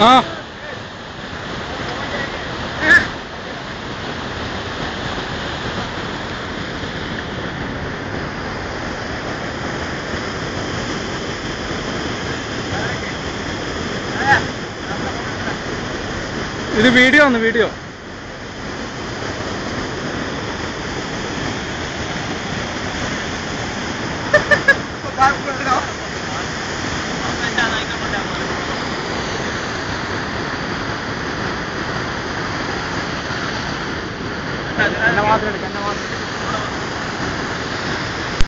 ആ. ഇത് വീഡിയോ ആണ് വീഡിയോ النواصل النواصل